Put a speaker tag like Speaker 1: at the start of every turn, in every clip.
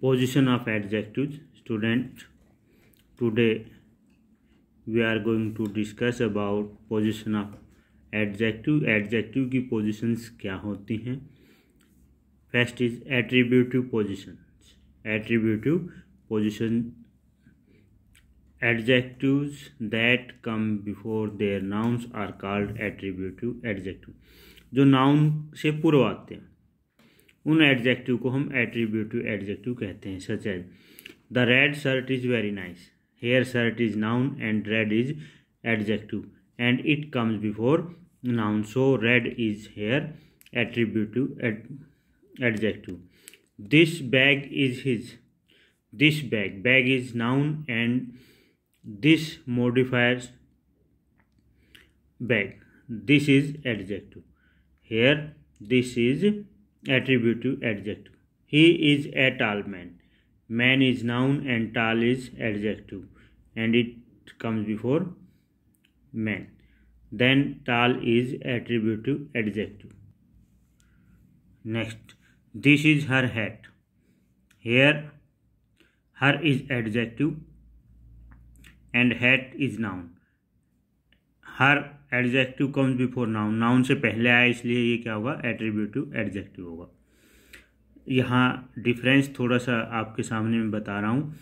Speaker 1: position of adjectives student today we are going to discuss about position of adjective adjective की positions क्या होती हैं first is attributive positions attributive position adjectives that come before their nouns are called attributive adjective जो noun से पूर्व आते हैं उन एडजेक्टिव को हम एट्रीब्यूटिव एडजेक्टिव कहते हैं such as the red shirt is very nice here shirt is noun and red is adjective and it comes before noun so red is here attributive adjective this bag is his this bag bag is noun and this modifiers bag this is adjective here this is attributive adjective. He is a tall man. Man is noun and tall is adjective. And it comes before man. Then tall is attributive adjective. Next this is her hat. Here her is adjective and hat is noun her adjective comes before noun noun से पहले आया, इसलिए ये क्या होगा? Attributive adjective होगा। यहाँ difference थोड़ा सा आपके सामने में बता रहा हूँ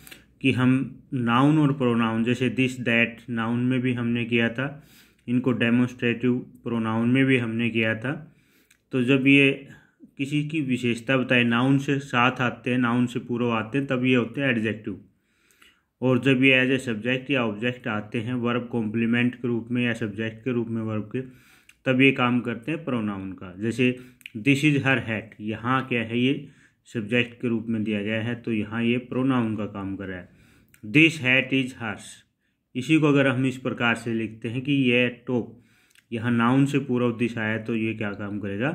Speaker 1: कि हम नाउन और प्रोनाउन जैसे दिस दैट नाउन में भी हमने किया था, इनको डेमोन्स्ट्रेटिव प्रोनाउन में भी हमने किया था। तो जब ये किसी की विशेषता बताए नाउन से साथ आते हैं नाउन से पूर्व आते हैं, तब ये होते हैं एडजेक्टिव और जब ये एज ए सब्जेक्ट या ऑब्जेक्ट आते हैं वर्ब कॉम्प्लीमेंट के रूप में या सब्जेक्ट के रूप में वर्ब के, तब ये काम करते हैं प्रोनाउन का। जैसे दिस इज़ हर हैट यहाँ क्या है ये सब्जेक्ट के रूप में दिया गया है तो यहाँ ये प्रोनाउन का काम कर रहा है। दिस हैट इज़ हर्स इसी को अगर हम इस प्रकार से लिखते हैं कि ये टॉप यहाँ नाउन से पूरा दिशा है तो ये क्या काम करेगा?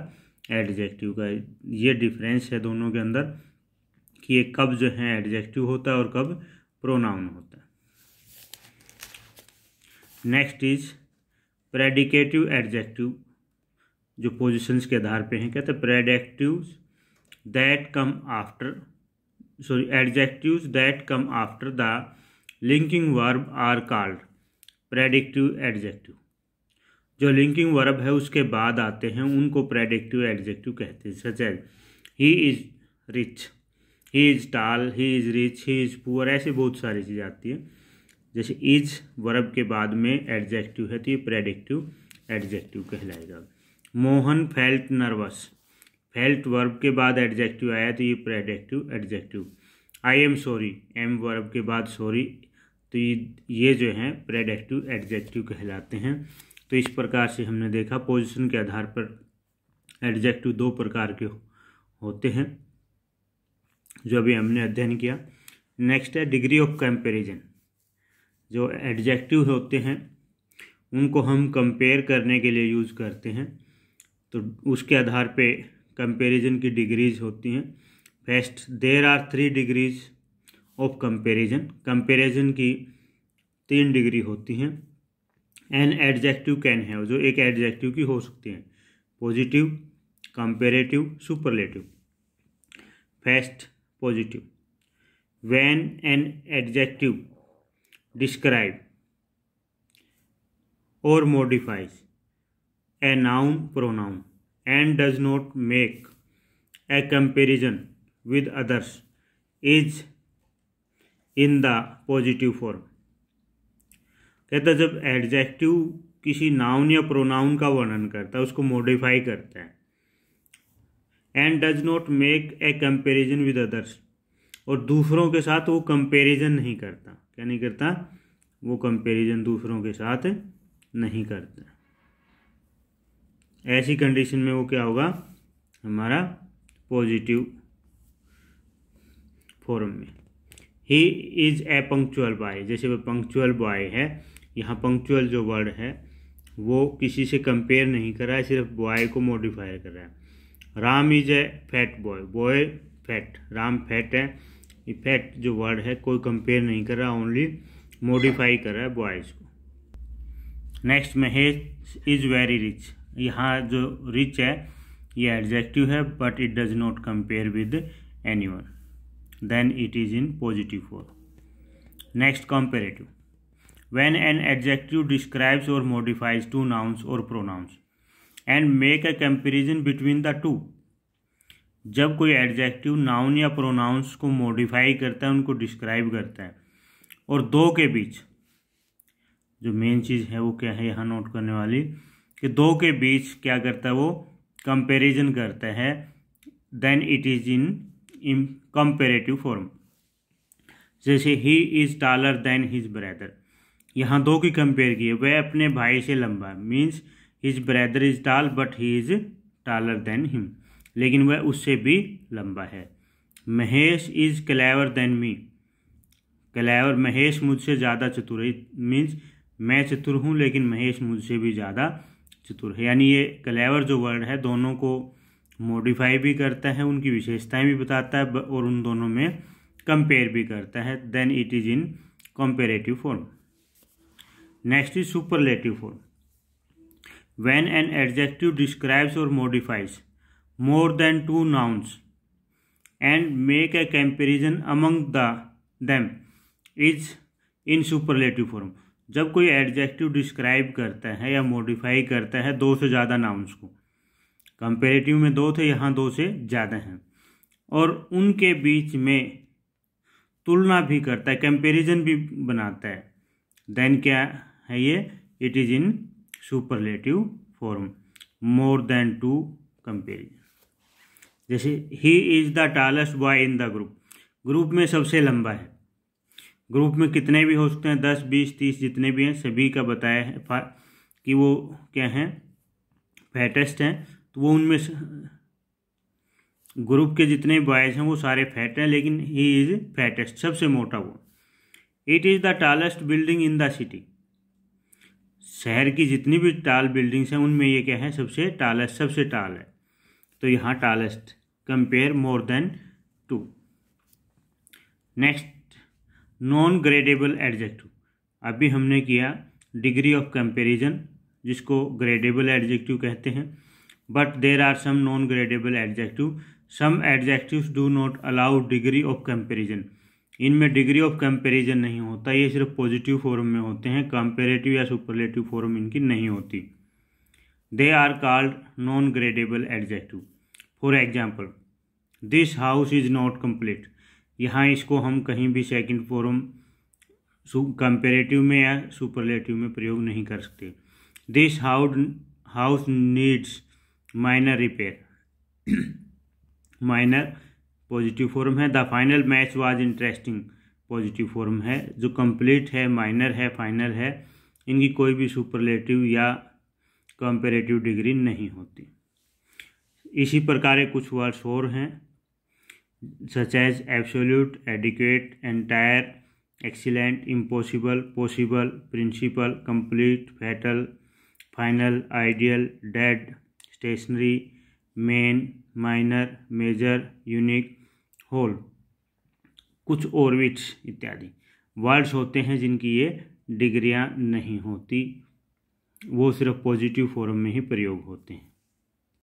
Speaker 1: एडजेक्टिव का। ये डिफरेंस है दोनों के अंदर कि ये कब जो है एडजेक्टिव होता है और कब प्रोनाउन होता है। नेक्स्ट इज़ प्रेडिकेटिव एडजेक्टिव जो पोजिशंस के आधार पे हैं, कहते हैं predictive that come after sorry adjective that come after the linking verb are called predictive adjective जो लिंकिंग वर्ब है, उसके बाद आते हैं, उनको प्रेडिक्टिव एडजेक्टिव कहते हैं। Such he is rich he is tall he is rich he is poor ऐसे बहुत सारी चीज़ें आती हैं। जैसे इज़ वर्ब के बाद में एडजेक्टिव है तो ये प्रेडिक्टिव एडजेक्टिव कहलाएगा। Mohan felt nervous felt verb के बाद एडजेक्टिव आया तो ये predictive adjective I am sorry am verb के बाद सॉरी तो ये जो है प्रेडिक्टिव एडजेक्टिव कहलाते हैं। तो इस प्रकार से हमने देखा पोजिशन के आधार पर एडजेक्टिव दो प्रकार के होते हैं। जो अभी हमने अध्ययन किया। नेक्स्ट है डिग्री ऑफ़ कंपैरिजन जो एडजेक्टिव होते हैं, उनको हम कंपेयर करने के लिए यूज़ करते हैं। तो उसके आधार पे कंपैरिजन की डिग्रीज होती हैं। First there are three degrees of comparison comparison की तीन डिग्री होती हैं। एन एडजेक्टिव कैन है जो एक एडजेक्टिव की हो सकती हैं। Positive comparative superlative first positive when an adjective describe और modifies a noun pronoun and does not make a comparison with others is in the positive form कहता जब एडजेक्टिव किसी नाउन या प्रोनाउन का वर्णन करता है, उसको मॉडिफाई करता है and does not make a comparison with others और दूसरों के साथ वो कंपेरिजन नहीं करता। क्या नहीं करता? वो कंपेरिजन दूसरों के साथ नहीं करता। ऐसी कंडीशन में वो क्या होगा? हमारा पॉजिटिव फॉर्म में। He is a punctual boy जैसे वो पंक्चुअल बॉय है, यहाँ पंक्चुअल जो वर्ड है, वो किसी से कंपेयर नहीं कर रहा है, सिर्फ़ बॉय को मॉडिफाई कर रहा है। Ram is a fat boy boy fat, Ram fat है। ये फैट जो वर्ड है, कोई कंपेयर नहीं कर रहा ओनली मॉडिफाई कर रहा है बॉयज़ को। Next Mahesh is very rich यहाँ जो रिच है, ये एडजेक्टिव है but it does not compare with any one then it is in positive for next comparative when an adjective describes or modifies two nouns or pronouns and make a comparison between the two जब कोई adjective noun या pronouns को modify करता है, उनको describe करता है, और दो के बीच, जो मेन चीज़ है वो क्या है, यहाँ नोट करने वाली, कि दो के बीच क्या करता है वो कंपेरिजन करता है then it is in in comparative form जैसे he is taller than his brother यहाँ दो की कंपेयर की है, वह अपने भाई से लंबा means his brother is tall but he is taller than him लेकिन वह उससे भी लंबा है। Mahesh is clever than me clever Mahesh मुझसे ज़्यादा चतुर है। मीन्स मैं चतुर हूँ, लेकिन महेश मुझसे भी ज़्यादा चतुर है। यानी ये क्लेवर जो वर्ड है, दोनों को मॉडिफाई भी करता है, उनकी विशेषताएँ भी बताता है और उन दोनों में कंपेयर भी करता है। Then it is in comparative form next is superlative form. When an adjective describes or modifies more than two nouns and make a comparison among the them is in superlative form. जब कोई adjective describe करता है या modify करता है दो से ज़्यादा नाउन्स को कंपेरेटिव में दो थे यहाँ दो से ज़्यादा हैं और उनके बीच में तुलना भी करता है कंपैरिजन भी बनाता है देन क्या है ये it is in superlative form more than two comparison जैसे he is the tallest boy in the group group में सबसे लंबा है। ग्रुप में कितने भी हो सकते हैं, दस, बीस, तीस, जितने भी हैं, सभी का बताया है कि वो क्या हैं? फैटेस्ट हैं। तो वो उनमें ग्रुप के जितने बॉयज़ हैं, वो सारे फैट हैं, लेकिन ही इज़ फैटेस्ट सबसे मोटा वो। It is the tallest building in the city शहर की जितनी भी टाल बिल्डिंग्स हैं, उनमें ये क्या है, सबसे टालेस्ट सबसे टाल है। तो यहाँ tallest compare more than two next non gradable adjective अभी हमने किया डिग्री ऑफ़ कंपेरिजन जिसको ग्रेडेबल एडजेक्टिव कहते हैं। But there are some non gradable adjective some adjectives do not allow degree of comparison इनमें डिग्री ऑफ़ कंपैरिजन नहीं होता, ये सिर्फ़ पॉजिटिव फॉर्म में होते हैं, कंपेरेटिव या सुपरलेटिव फॉर्म इनकी नहीं होती। They are called non gradable adjective for example this house is not complete यहाँ इसको हम कहीं भी सेकेंड फॉर्म कंपेरेटिव में या सुपरलेटिव में प्रयोग नहीं कर सकते। This house house needs minor repair minor positive form है। The final match was interesting. Positive form है, जो कंप्लीट है, माइनर है, फाइनल है, इनकी कोई भी सुपरलेटिव या कंपेरेटिव डिग्री नहीं होती। इसी प्रकार के कुछ वर्ड्स और हैं such as absolute adequate entire excellent impossible possible principal complete fatal final ideal dead stationary main minor major unique whole, कुछ ऑर्बिट्स इत्यादि। वर्ड्स होते हैं जिनकी ये डिग्रियाँ नहीं होती, वो सिर्फ़ पॉजिटिव फॉर्म में ही प्रयोग होते हैं।